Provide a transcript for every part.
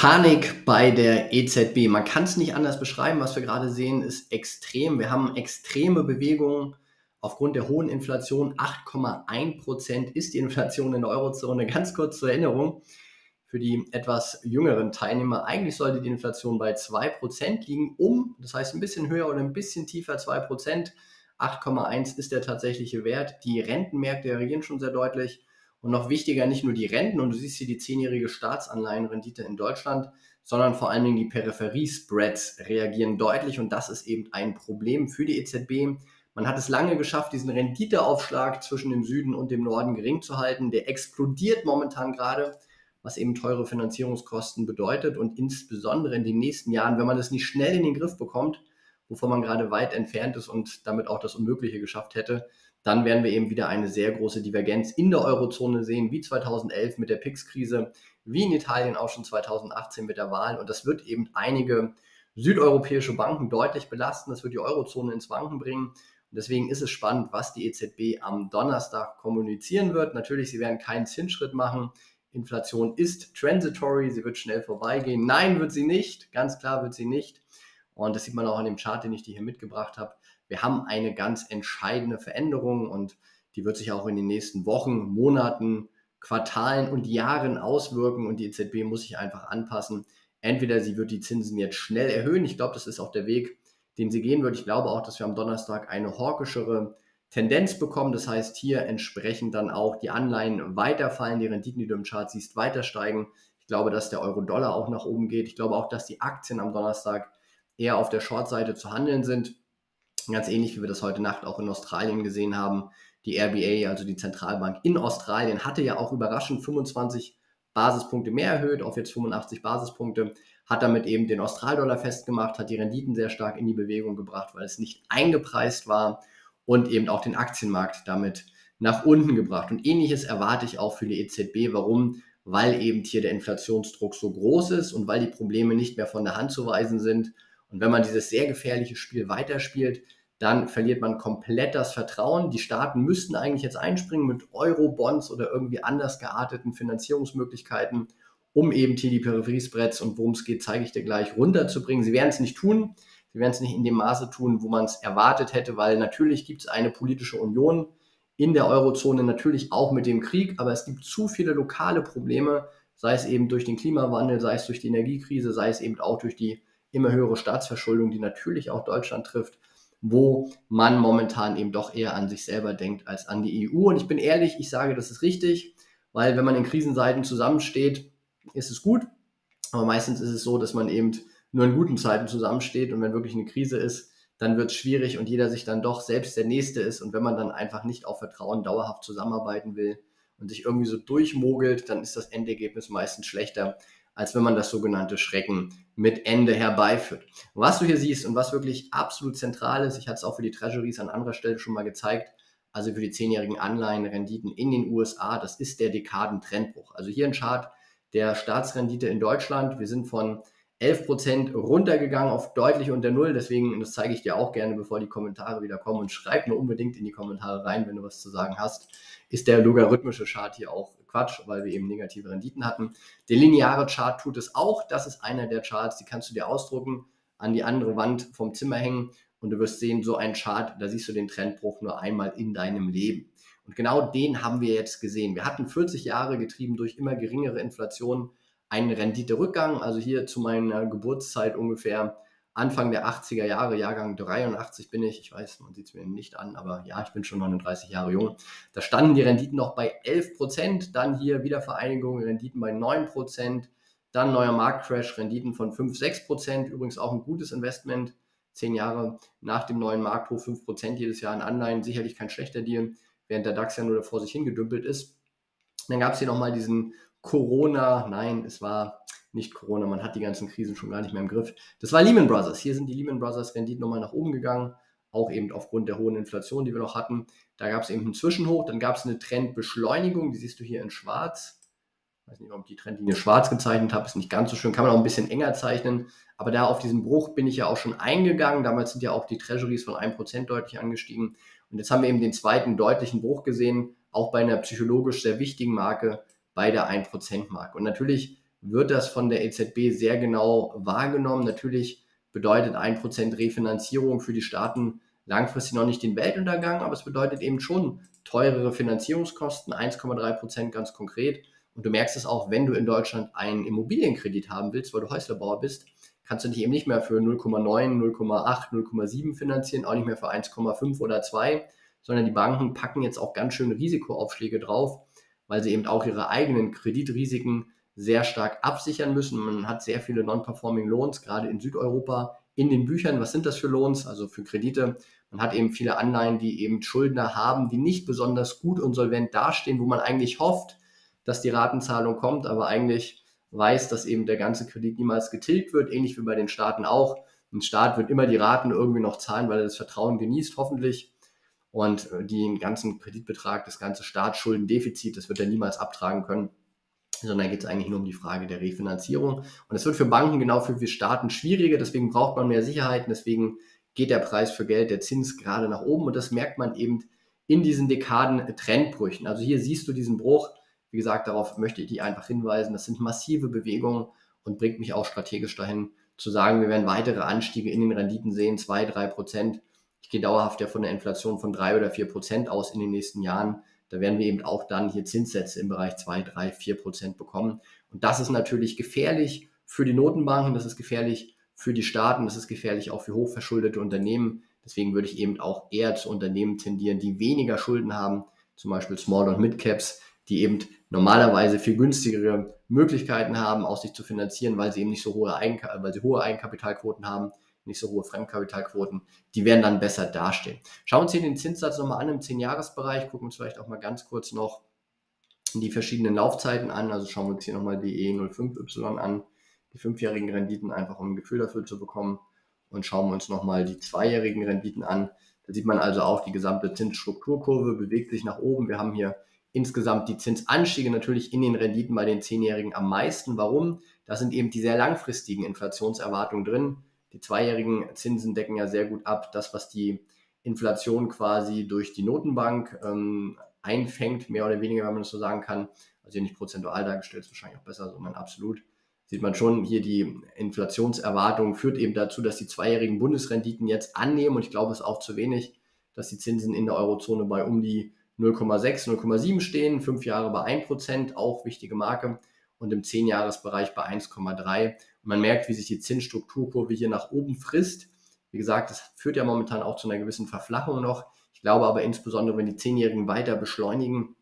Panik bei der EZB. Man kann es nicht anders beschreiben. Was wir gerade sehen, ist extrem. Wir haben extreme Bewegungen aufgrund der hohen Inflation. 8,1 Prozent ist die Inflation in der Eurozone. Ganz kurz zur Erinnerung für die etwas jüngeren Teilnehmer. Eigentlich sollte die Inflation bei 2 Prozent liegen, um, das heißt ein bisschen höher oder ein bisschen tiefer 2 Prozent. 8,1 ist der tatsächliche Wert. Die Rentenmärkte reagieren schon sehr deutlich. Und noch wichtiger, nicht nur die Renten, und du siehst hier die zehnjährige Staatsanleihenrendite in Deutschland, sondern vor allen Dingen die Peripherie-Spreads reagieren deutlich und das ist eben ein Problem für die EZB. Man hat es lange geschafft, diesen Renditeaufschlag zwischen dem Süden und dem Norden gering zu halten. Der explodiert momentan gerade, was eben teure Finanzierungskosten bedeutet und insbesondere in den nächsten Jahren, wenn man das nicht schnell in den Griff bekommt, wovon man gerade weit entfernt ist und damit auch das Unmögliche geschafft hätte, dann werden wir eben wieder eine sehr große Divergenz in der Eurozone sehen, wie 2011 mit der PIX-Krise, wie in Italien auch schon 2018 mit der Wahl. Und das wird eben einige südeuropäische Banken deutlich belasten. Das wird die Eurozone ins Wanken bringen. Und deswegen ist es spannend, was die EZB am Donnerstag kommunizieren wird. Natürlich, sie werden keinen Zinsschritt machen. Inflation ist transitory, sie wird schnell vorbeigehen. Nein, wird sie nicht. Ganz klar wird sie nicht. Und das sieht man auch an dem Chart, den ich dir hier mitgebracht habe wir haben eine ganz entscheidende Veränderung und die wird sich auch in den nächsten Wochen, Monaten, Quartalen und Jahren auswirken und die EZB muss sich einfach anpassen. Entweder sie wird die Zinsen jetzt schnell erhöhen, ich glaube, das ist auch der Weg, den sie gehen wird. Ich glaube auch, dass wir am Donnerstag eine hawkischere Tendenz bekommen. Das heißt, hier entsprechend dann auch die Anleihen weiterfallen, die Renditen, die du im Chart siehst, weiter steigen. Ich glaube, dass der Euro-Dollar auch nach oben geht. Ich glaube auch, dass die Aktien am Donnerstag eher auf der Short-Seite zu handeln sind. Ganz ähnlich wie wir das heute Nacht auch in Australien gesehen haben. Die RBA, also die Zentralbank in Australien, hatte ja auch überraschend 25 Basispunkte mehr erhöht auf jetzt 85 Basispunkte, hat damit eben den Australdollar festgemacht, hat die Renditen sehr stark in die Bewegung gebracht, weil es nicht eingepreist war und eben auch den Aktienmarkt damit nach unten gebracht. Und ähnliches erwarte ich auch für die EZB. Warum? Weil eben hier der Inflationsdruck so groß ist und weil die Probleme nicht mehr von der Hand zu weisen sind und wenn man dieses sehr gefährliche Spiel weiterspielt, dann verliert man komplett das Vertrauen. Die Staaten müssten eigentlich jetzt einspringen mit Euro-Bonds oder irgendwie anders gearteten Finanzierungsmöglichkeiten, um eben hier die Peripheriespreads und worum es geht, zeige ich dir gleich, runterzubringen. Sie werden es nicht tun. Sie werden es nicht in dem Maße tun, wo man es erwartet hätte, weil natürlich gibt es eine politische Union in der Eurozone, natürlich auch mit dem Krieg, aber es gibt zu viele lokale Probleme, sei es eben durch den Klimawandel, sei es durch die Energiekrise, sei es eben auch durch die immer höhere Staatsverschuldung, die natürlich auch Deutschland trifft, wo man momentan eben doch eher an sich selber denkt als an die EU. Und ich bin ehrlich, ich sage, das ist richtig, weil wenn man in Krisenzeiten zusammensteht, ist es gut. Aber meistens ist es so, dass man eben nur in guten Zeiten zusammensteht und wenn wirklich eine Krise ist, dann wird es schwierig und jeder sich dann doch selbst der Nächste ist. Und wenn man dann einfach nicht auf Vertrauen dauerhaft zusammenarbeiten will und sich irgendwie so durchmogelt, dann ist das Endergebnis meistens schlechter, als wenn man das sogenannte Schrecken mit Ende herbeiführt. Und was du hier siehst und was wirklich absolut zentral ist, ich hatte es auch für die Treasuries an anderer Stelle schon mal gezeigt, also für die zehnjährigen Anleihenrenditen in den USA, das ist der Dekadentrendbruch. Also hier ein Chart der Staatsrendite in Deutschland. Wir sind von 11% runtergegangen auf deutlich unter Null. Deswegen, das zeige ich dir auch gerne, bevor die Kommentare wieder kommen. Und schreib mir unbedingt in die Kommentare rein, wenn du was zu sagen hast. Ist der logarithmische Chart hier auch Quatsch, weil wir eben negative Renditen hatten. Der lineare Chart tut es auch. Das ist einer der Charts, die kannst du dir ausdrucken, an die andere Wand vom Zimmer hängen. Und du wirst sehen, so ein Chart, da siehst du den Trendbruch nur einmal in deinem Leben. Und genau den haben wir jetzt gesehen. Wir hatten 40 Jahre getrieben durch immer geringere Inflation einen Renditerückgang. Also hier zu meiner Geburtszeit ungefähr Anfang der 80er Jahre, Jahrgang 83 bin ich. Ich weiß, man sieht es mir nicht an, aber ja, ich bin schon 39 Jahre jung. Da standen die Renditen noch bei 11 Prozent, dann hier Wiedervereinigung, Renditen bei 9 Prozent, dann neuer Marktcrash, Renditen von 5, 6 Prozent. Übrigens auch ein gutes Investment. Zehn Jahre nach dem neuen Markthof 5 Prozent jedes Jahr in Anleihen. Sicherlich kein schlechter Deal, während der DAX ja nur vor sich hingedümpelt ist. Dann gab es hier nochmal diesen Corona, nein, es war nicht Corona, man hat die ganzen Krisen schon gar nicht mehr im Griff. Das war Lehman Brothers. Hier sind die Lehman Brothers Renditen nochmal nach oben gegangen, auch eben aufgrund der hohen Inflation, die wir noch hatten. Da gab es eben einen Zwischenhoch, dann gab es eine Trendbeschleunigung, die siehst du hier in schwarz. Ich weiß nicht, ob ich die Trendlinie schwarz gezeichnet habe, ist nicht ganz so schön, kann man auch ein bisschen enger zeichnen. Aber da auf diesen Bruch bin ich ja auch schon eingegangen. Damals sind ja auch die Treasuries von 1% deutlich angestiegen. Und jetzt haben wir eben den zweiten deutlichen Bruch gesehen, auch bei einer psychologisch sehr wichtigen Marke, bei der 1%-Marke. Und natürlich wird das von der EZB sehr genau wahrgenommen. Natürlich bedeutet 1% Refinanzierung für die Staaten langfristig noch nicht den Weltuntergang, aber es bedeutet eben schon teurere Finanzierungskosten, 1,3% ganz konkret. Und du merkst es auch, wenn du in Deutschland einen Immobilienkredit haben willst, weil du Häuslerbauer bist, kannst du dich eben nicht mehr für 0,9, 0,8, 0,7 finanzieren, auch nicht mehr für 1,5 oder 2, sondern die Banken packen jetzt auch ganz schön Risikoaufschläge drauf, weil sie eben auch ihre eigenen Kreditrisiken sehr stark absichern müssen. Man hat sehr viele Non-Performing Loans, gerade in Südeuropa, in den Büchern. Was sind das für Loans? Also für Kredite. Man hat eben viele Anleihen, die eben Schuldner haben, die nicht besonders gut und solvent dastehen, wo man eigentlich hofft, dass die Ratenzahlung kommt, aber eigentlich weiß, dass eben der ganze Kredit niemals getilgt wird, ähnlich wie bei den Staaten auch. Ein Staat wird immer die Raten irgendwie noch zahlen, weil er das Vertrauen genießt, hoffentlich. Und äh, den ganzen Kreditbetrag, das ganze Staatsschuldendefizit, das wird er niemals abtragen können sondern geht es eigentlich nur um die Frage der Refinanzierung. Und es wird für Banken genau für wir Staaten schwieriger, deswegen braucht man mehr Sicherheiten, deswegen geht der Preis für Geld, der Zins gerade nach oben und das merkt man eben in diesen Dekaden Trendbrüchen. Also hier siehst du diesen Bruch. Wie gesagt, darauf möchte ich dich einfach hinweisen. Das sind massive Bewegungen und bringt mich auch strategisch dahin zu sagen, wir werden weitere Anstiege in den Renditen sehen, zwei, drei Prozent. Ich gehe dauerhaft ja von der Inflation von drei oder vier Prozent aus in den nächsten Jahren. Da werden wir eben auch dann hier Zinssätze im Bereich 2, 3, 4 Prozent bekommen. Und das ist natürlich gefährlich für die Notenbanken, das ist gefährlich für die Staaten, das ist gefährlich auch für hochverschuldete Unternehmen. Deswegen würde ich eben auch eher zu Unternehmen tendieren, die weniger Schulden haben, zum Beispiel Small- und Mid-Caps, die eben normalerweise viel günstigere Möglichkeiten haben, auch sich zu finanzieren, weil sie eben nicht so hohe, Eigenka weil sie hohe Eigenkapitalquoten haben nicht so hohe Fremdkapitalquoten, die werden dann besser dastehen. Schauen wir uns hier den Zinssatz nochmal an im 10-Jahres-Bereich, gucken uns vielleicht auch mal ganz kurz noch die verschiedenen Laufzeiten an. Also schauen wir uns hier nochmal die E05Y an, die fünfjährigen Renditen, einfach um ein Gefühl dafür zu bekommen. Und schauen wir uns nochmal die zweijährigen Renditen an. Da sieht man also auch, die gesamte Zinsstrukturkurve bewegt sich nach oben. Wir haben hier insgesamt die Zinsanstiege natürlich in den Renditen bei den Zehnjährigen am meisten. Warum? Da sind eben die sehr langfristigen Inflationserwartungen drin. Die zweijährigen Zinsen decken ja sehr gut ab, das, was die Inflation quasi durch die Notenbank ähm, einfängt, mehr oder weniger, wenn man das so sagen kann. Also hier nicht prozentual dargestellt, ist wahrscheinlich auch besser, sondern absolut. Sieht man schon, hier die Inflationserwartung führt eben dazu, dass die zweijährigen Bundesrenditen jetzt annehmen und ich glaube, es ist auch zu wenig, dass die Zinsen in der Eurozone bei um die 0,6, 0,7 stehen, fünf Jahre bei 1%, auch wichtige Marke und im 10-Jahres-Bereich bei 1,3. Man merkt, wie sich die Zinsstrukturkurve hier nach oben frisst. Wie gesagt, das führt ja momentan auch zu einer gewissen Verflachung noch. Ich glaube aber insbesondere, wenn die Zehnjährigen weiter beschleunigen,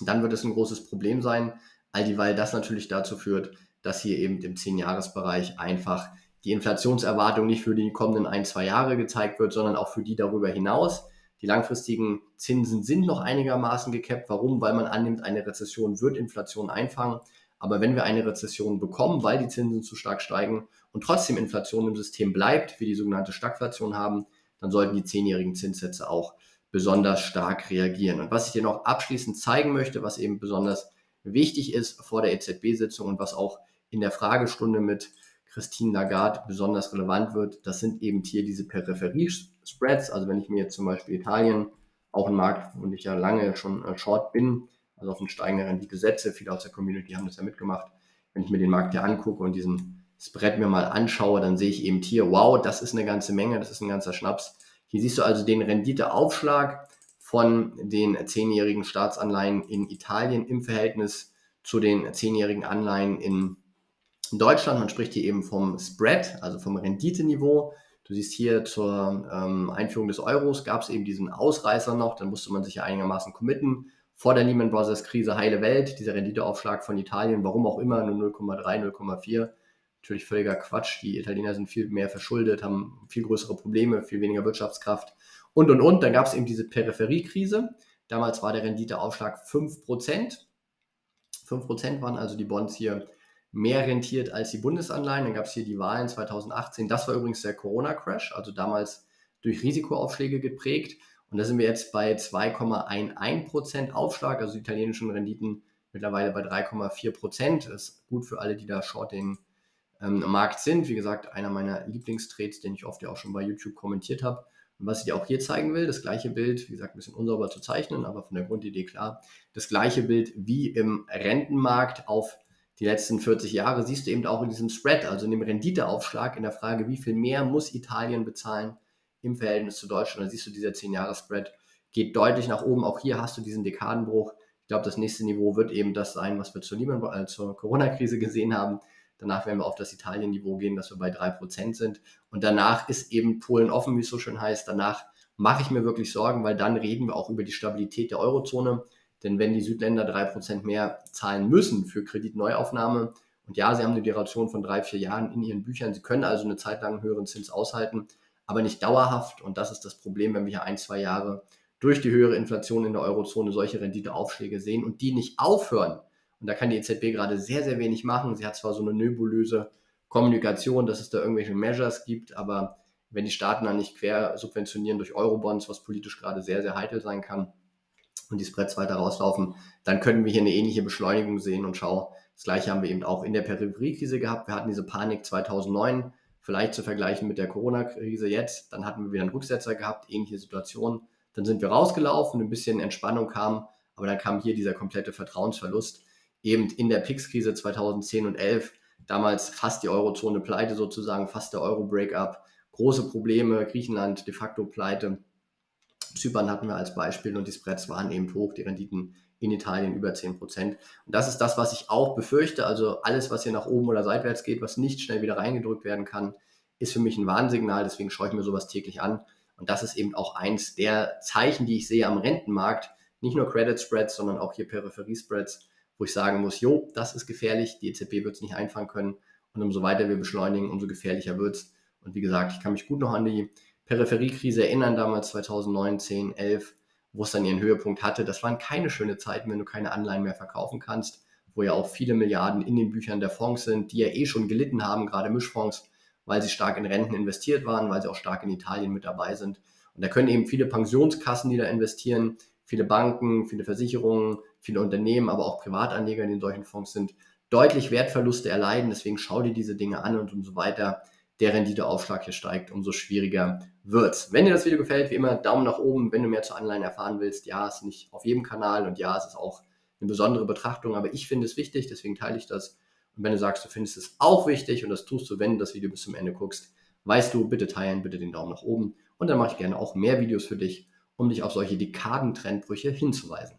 dann wird es ein großes Problem sein, all dieweil das natürlich dazu führt, dass hier eben im 10-Jahres-Bereich einfach die Inflationserwartung nicht für die kommenden ein, zwei Jahre gezeigt wird, sondern auch für die darüber hinaus. Die langfristigen Zinsen sind noch einigermaßen gekappt. Warum? Weil man annimmt, eine Rezession wird Inflation einfangen. Aber wenn wir eine Rezession bekommen, weil die Zinsen zu stark steigen und trotzdem Inflation im System bleibt, wir die sogenannte Stagflation haben, dann sollten die zehnjährigen Zinssätze auch besonders stark reagieren. Und was ich dir noch abschließend zeigen möchte, was eben besonders wichtig ist vor der EZB-Sitzung und was auch in der Fragestunde mit Christine Lagarde besonders relevant wird, das sind eben hier diese Peripherie-Spreads. Also wenn ich mir jetzt zum Beispiel Italien, auch ein Markt, wo ich ja lange schon äh, short bin, also auf eine steigende Rendite setze. Viele aus der Community haben das ja mitgemacht. Wenn ich mir den Markt hier angucke und diesen Spread mir mal anschaue, dann sehe ich eben hier, wow, das ist eine ganze Menge, das ist ein ganzer Schnaps. Hier siehst du also den Renditeaufschlag von den zehnjährigen Staatsanleihen in Italien im Verhältnis zu den zehnjährigen Anleihen in Deutschland. Man spricht hier eben vom Spread, also vom Renditeniveau. Du siehst hier zur ähm, Einführung des Euros gab es eben diesen Ausreißer noch, dann musste man sich ja einigermaßen committen vor der Lehman Brothers Krise heile Welt, dieser Renditeaufschlag von Italien, warum auch immer, nur 0,3, 0,4. Natürlich völliger Quatsch. Die Italiener sind viel mehr verschuldet, haben viel größere Probleme, viel weniger Wirtschaftskraft und und und. Dann gab es eben diese Peripheriekrise. Damals war der Renditeaufschlag 5%. 5% waren also die Bonds hier mehr rentiert als die Bundesanleihen. Dann gab es hier die Wahlen 2018. Das war übrigens der Corona-Crash, also damals durch Risikoaufschläge geprägt. Und da sind wir jetzt bei 2,11% Aufschlag, also die italienischen Renditen mittlerweile bei 3,4%. Das ist gut für alle, die da short den ähm, Markt sind. Wie gesagt, einer meiner Lieblingstrades, den ich oft ja auch schon bei YouTube kommentiert habe. Und was ich dir auch hier zeigen will, das gleiche Bild, wie gesagt, ein bisschen unsauber zu zeichnen, aber von der Grundidee klar, das gleiche Bild wie im Rentenmarkt auf die letzten 40 Jahre, siehst du eben auch in diesem Spread, also in dem Renditeaufschlag, in der Frage, wie viel mehr muss Italien bezahlen im Verhältnis zu Deutschland. Da siehst du, dieser 10-Jahres-Spread geht deutlich nach oben. Auch hier hast du diesen Dekadenbruch. Ich glaube, das nächste Niveau wird eben das sein, was wir zur, äh, zur Corona-Krise gesehen haben. Danach werden wir auf das Italien-Niveau gehen, dass wir bei 3% sind. Und danach ist eben Polen offen, wie es so schön heißt. Danach mache ich mir wirklich Sorgen, weil dann reden wir auch über die Stabilität der Eurozone. Denn wenn die Südländer 3% mehr zahlen müssen für Kreditneuaufnahme, und ja, sie haben eine Duration von drei, vier Jahren in ihren Büchern, sie können also eine Zeit lang einen höheren Zins aushalten, aber nicht dauerhaft. Und das ist das Problem, wenn wir hier ein, zwei Jahre durch die höhere Inflation in der Eurozone solche Renditeaufschläge sehen und die nicht aufhören. Und da kann die EZB gerade sehr, sehr wenig machen. Sie hat zwar so eine nebulöse Kommunikation, dass es da irgendwelche Measures gibt, aber wenn die Staaten dann nicht quer subventionieren durch Eurobonds, was politisch gerade sehr, sehr heikel sein kann, und die Spreads weiter rauslaufen, dann können wir hier eine ähnliche Beschleunigung sehen. Und schau, das gleiche haben wir eben auch in der Peripheriekrise gehabt. Wir hatten diese Panik 2009, vielleicht zu vergleichen mit der Corona-Krise jetzt. Dann hatten wir wieder einen Rücksetzer gehabt, ähnliche Situation. Dann sind wir rausgelaufen, ein bisschen Entspannung kam, aber dann kam hier dieser komplette Vertrauensverlust. Eben in der PIX-Krise 2010 und 11, damals fast die Eurozone pleite sozusagen, fast der Euro-Breakup, große Probleme, Griechenland de facto pleite. Zypern hatten wir als Beispiel und die Spreads waren eben hoch, die Renditen in Italien über 10% Und das ist das, was ich auch befürchte. Also alles, was hier nach oben oder seitwärts geht, was nicht schnell wieder reingedrückt werden kann, ist für mich ein Warnsignal. Deswegen schaue ich mir sowas täglich an. Und das ist eben auch eins der Zeichen, die ich sehe am Rentenmarkt. Nicht nur Credit Spreads, sondern auch hier Peripherie Spreads, wo ich sagen muss, jo, das ist gefährlich, die EZB wird es nicht einfangen können. Und umso weiter wir beschleunigen, umso gefährlicher wird es. Und wie gesagt, ich kann mich gut noch an die Peripheriekrise erinnern, damals 2009, 10, 11, wo es dann ihren Höhepunkt hatte. Das waren keine schöne Zeiten, wenn du keine Anleihen mehr verkaufen kannst, wo ja auch viele Milliarden in den Büchern der Fonds sind, die ja eh schon gelitten haben, gerade Mischfonds, weil sie stark in Renten investiert waren, weil sie auch stark in Italien mit dabei sind. Und da können eben viele Pensionskassen, die da investieren, viele Banken, viele Versicherungen, viele Unternehmen, aber auch Privatanleger, die in solchen Fonds sind, deutlich Wertverluste erleiden. Deswegen schau dir diese Dinge an und umso weiter der Renditeaufschlag hier steigt, umso schwieriger wird. Wenn dir das Video gefällt, wie immer Daumen nach oben. Wenn du mehr zu Anleihen erfahren willst, ja, ist nicht auf jedem Kanal und ja, es ist auch eine besondere Betrachtung, aber ich finde es wichtig, deswegen teile ich das. Und wenn du sagst, du findest es auch wichtig und das tust du, wenn du das Video bis zum Ende guckst, weißt du, bitte teilen, bitte den Daumen nach oben und dann mache ich gerne auch mehr Videos für dich, um dich auf solche Dekadentrendbrüche hinzuweisen.